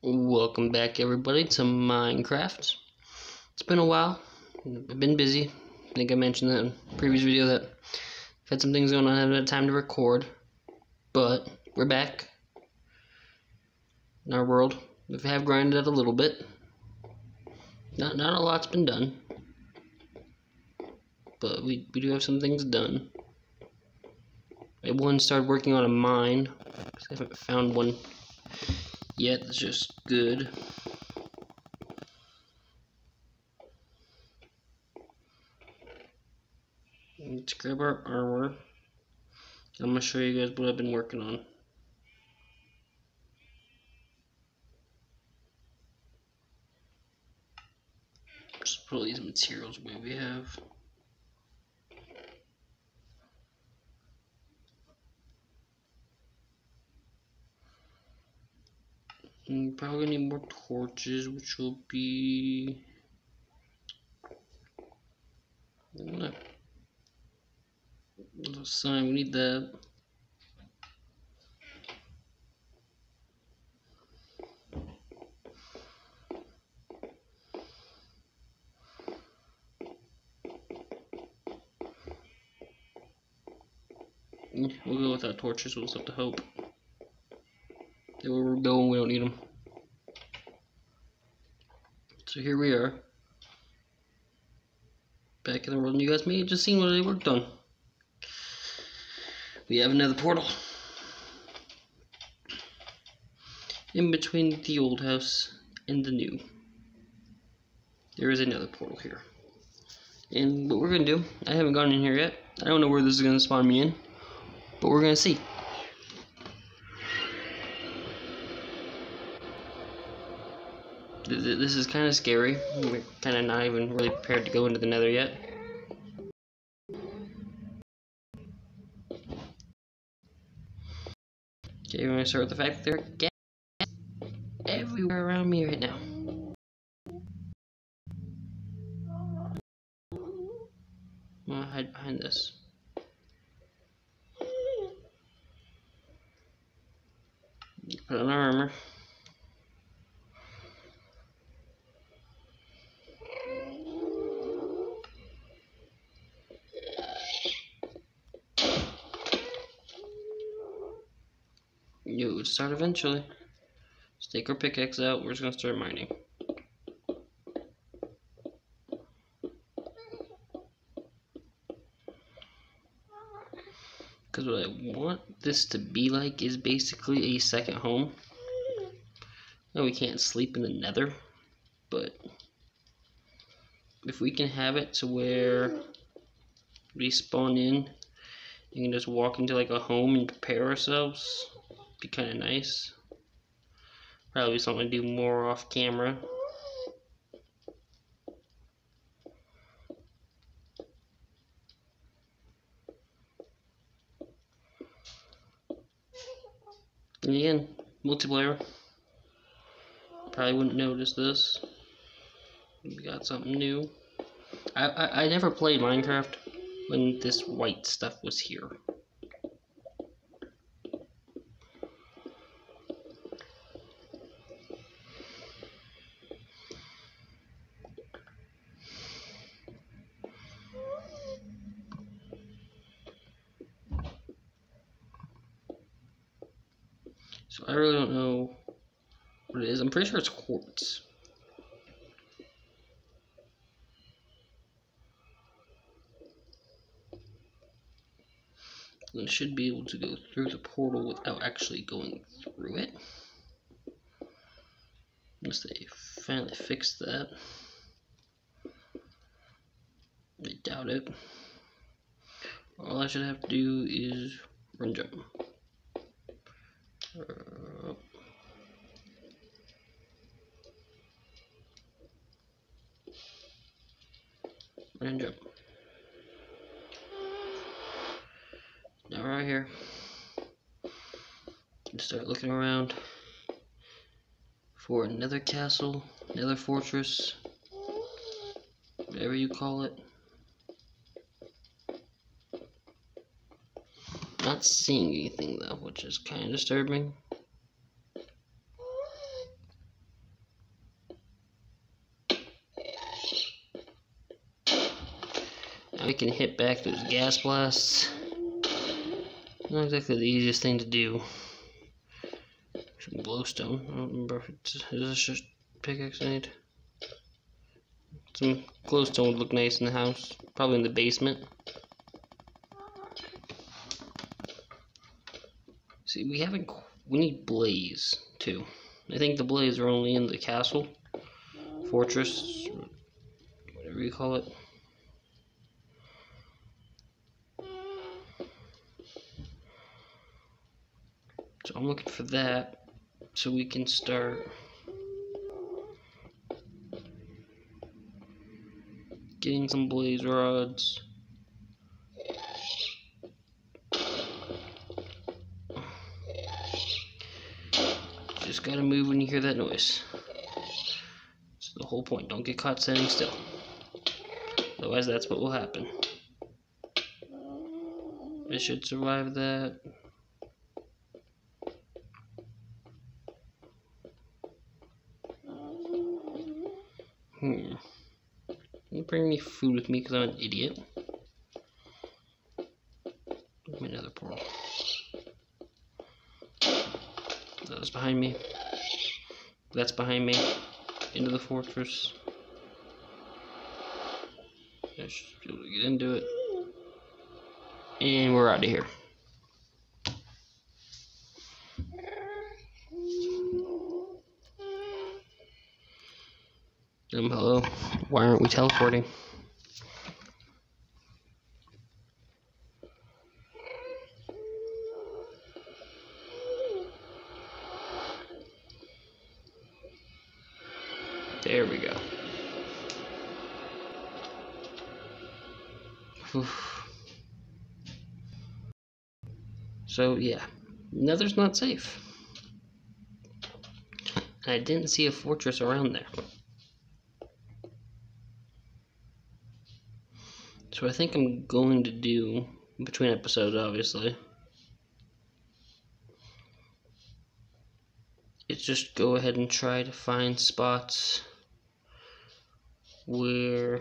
Welcome back, everybody, to Minecraft. It's been a while. I've been busy. I think I mentioned that in previous video that I've had some things going on. I haven't had time to record. But we're back in our world. We have grinded it a little bit. Not not a lot's been done. But we, we do have some things done. I one started working on a mine. I haven't found one yet. That's just good. Let's grab our armor. I'm gonna show you guys what I've been working on. Just put all these materials away we have. Probably need more torches, which will be. Sign, we need that. We'll go without torches, we'll just have to hope. We're going, we don't need them. So here we are. Back in the world, and you guys may have just seen what I worked on. We have another portal. In between the old house and the new. There is another portal here. And what we're gonna do, I haven't gone in here yet. I don't know where this is gonna spawn me in. But we're gonna see. This is kind of scary. We're kind of not even really prepared to go into the nether yet. Okay, we're gonna start with the fact that there are ghasts everywhere around me right now. I'm gonna hide behind this. Put on our armor. Start eventually. Let's take our pickaxe out. We're just gonna start mining. Because what I want this to be like is basically a second home. No, we can't sleep in the nether, but if we can have it to where we spawn in, you can just walk into like a home and prepare ourselves, be kind of nice. Probably something to do more off camera. And again, multiplayer. Probably wouldn't notice this. We got something new. I, I, I never played Minecraft when this white stuff was here. So I really don't know what it is. I'm pretty sure it's quartz. And should be able to go through the portal without actually going through it. Unless they finally fixed that. I doubt it. All I should have to do is run jump. Run jump. Now right here. Start looking around for another castle, another fortress, whatever you call it. not seeing anything though, which is kind of disturbing. Now we can hit back those ghast blasts. Not exactly the easiest thing to do. Some glowstone. I don't remember if it's, is this just pickaxe need. Some glowstone would look nice in the house. Probably in the basement. See, we haven't. We need blaze too. I think the blaze are only in the castle, fortress, whatever you call it. So I'm looking for that so we can start getting some blaze rods. Just gotta move when you hear that noise. That's the whole point. Don't get caught standing still. Otherwise, that's what will happen. I should survive that. Hmm. You bring me food with me because I'm an idiot. Give me another portal. That's behind me. That's behind me. Into the fortress. I should be able to get into it. And we're out of here. Um, hello. Why aren't we teleporting? There we go. Whew. So yeah, Nether's not safe. I didn't see a fortress around there. So I think I'm going to do between episodes, obviously. It's just go ahead and try to find spots where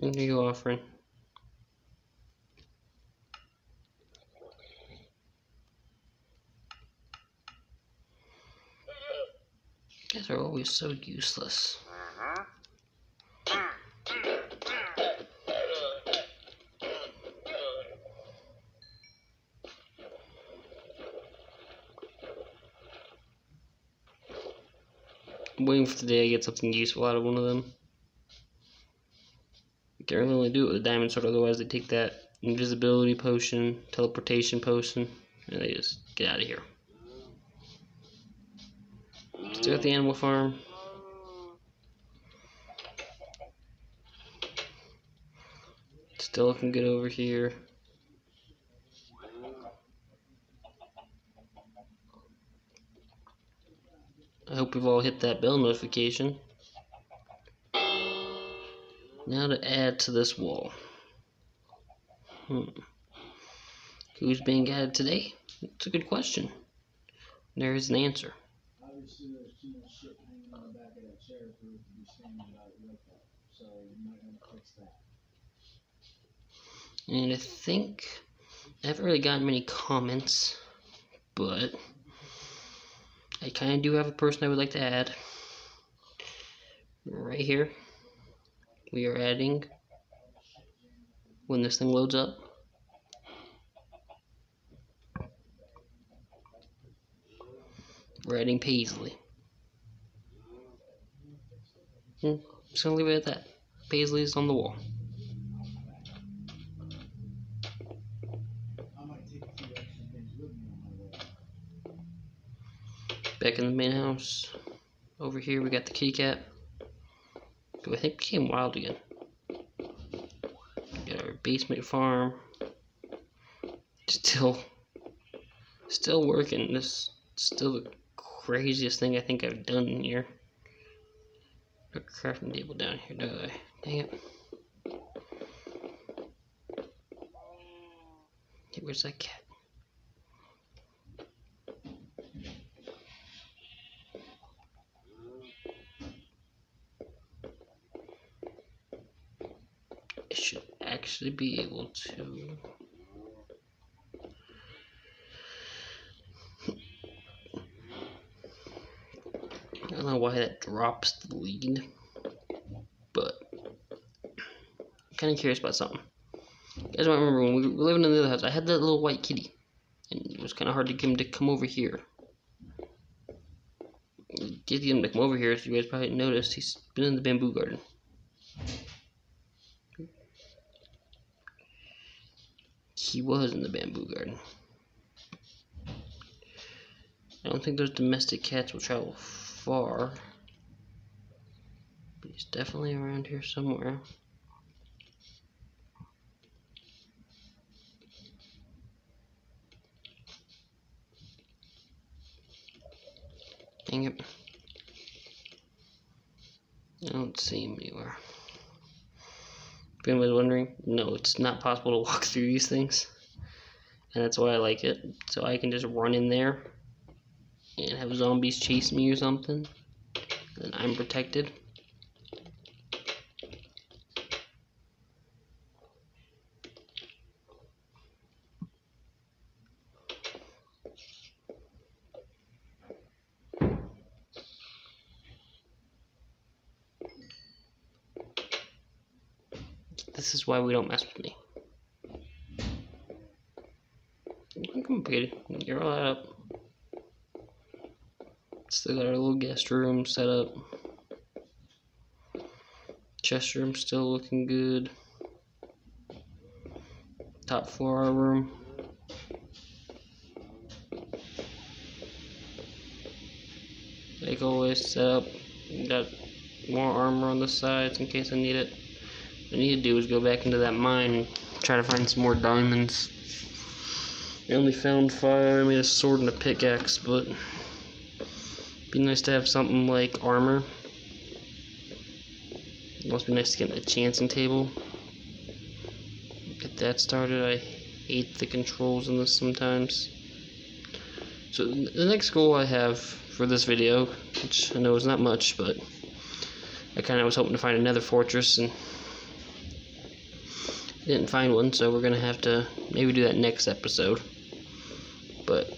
What are you offering? Guys are always so useless. I'm waiting for the day I get something useful out of one of them. You can really only do it with a diamond sword, otherwise they take that invisibility potion, teleportation potion, and they just get out of here. Still at the animal farm. Still looking good over here. I hope we've all hit that bell notification. Now to add to this wall. Hmm. Who's being added today? It's a good question. There is an answer. Obviously, there's too much shit hanging on the back of that chair for it to be standing about like that. So you might want to fix that. And I think I haven't really gotten many comments, but I kind of do have a person I would like to add. Right here, we are adding when this thing loads up. We're adding Paisley. Hmm, just gonna leave it at that. Paisley's on the wall. Back in the main house. Over here we got the kitty I think became wild again. Got our basement farm. Still still working. This still the craziest thing I think I've done here. A crafting table down here, do I? Dang it. Hey, where's that cat? Hopefully be able to. I don't know why that drops the lead, but I'm kind of curious about something. You guys might remember when we were living in the other house, I had that little white kitty, and it was kind of hard to get him to come over here. Get him to come over here, you guys probably noticed he's been in the bamboo garden. He was in the bamboo garden. I don't think those domestic cats will travel far. But he's definitely around here somewhere. Dang it. I don't see him anywhere. If anybody's wondering, no, it's not possible to walk through these things. And that's why I like it. So I can just run in there and have zombies chase me or something. And I'm protected. This is why we don't mess with me. On, You're all that up. Still got our little guest room set up. Chest room still looking good. Top floor room. Like always, set up. Got more armor on the sides in case I need it. I need to do is go back into that mine and try to find some more diamonds. I only found five. I made a sword and a pickaxe, but be nice to have something like armor. It must be nice to get an enchanting table. Get that started. I hate the controls in this sometimes. So the next goal I have for this video, which I know is not much, but I kind of was hoping to find another fortress and didn't find one, so we're gonna have to maybe do that next episode. But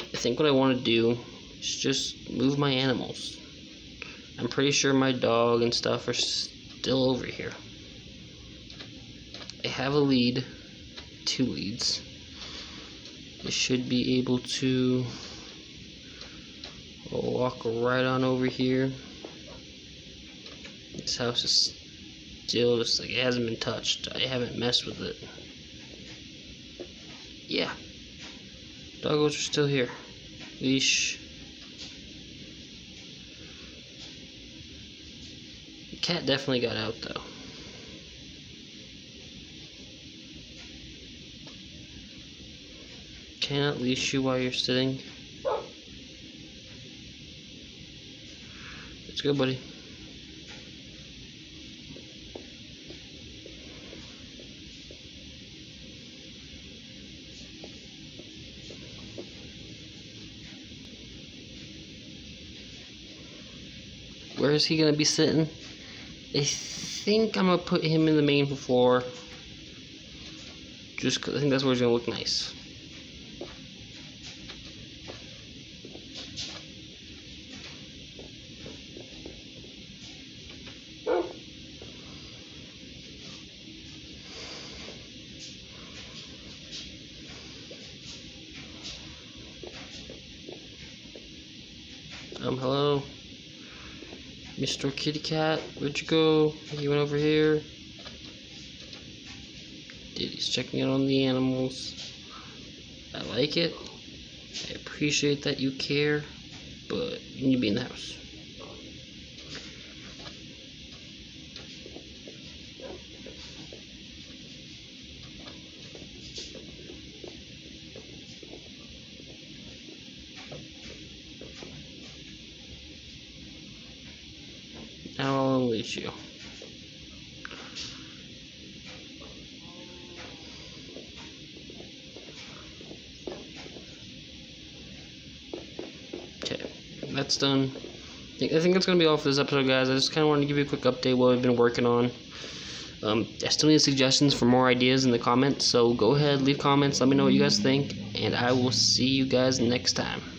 I think what I want to do is just move my animals. I'm pretty sure my dog and stuff are still over here. I have a lead, two leads. I should be able to walk right on over here. This house is still just like it hasn't been touched. I haven't messed with it. Yeah. Doggos are still here. Leash. The cat definitely got out though. Cannot leash you while you're sitting. Let's go, buddy. Is he to be sitting? I think I'm to put him in the main floor. Just because I think that's where he's to look nice. Mr. Kitty Cat, where'd you go? He went over here. He's checking in on the animals. I like it. I appreciate that you care, but you need to be in the house. You. Okay, that's done. I think that's going to be all for this episode, guys. I just kind of wanted to give you a quick update what we've been working on. Um, I still need suggestions for more ideas in the comments, so go ahead, leave comments, let me know what you guys think, and I will see you guys next time.